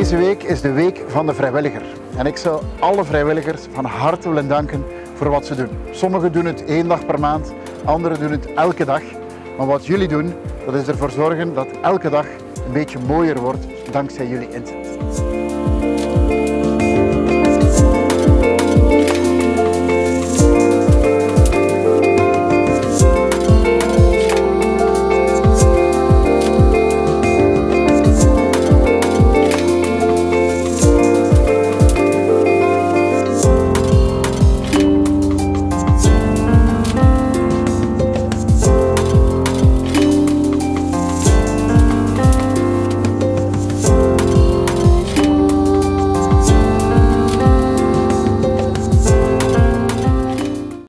Deze week is de week van de vrijwilliger. En ik zou alle vrijwilligers van harte willen danken voor wat ze doen. Sommigen doen het één dag per maand, anderen doen het elke dag. Maar wat jullie doen, dat is ervoor zorgen dat elke dag een beetje mooier wordt dankzij jullie inzet.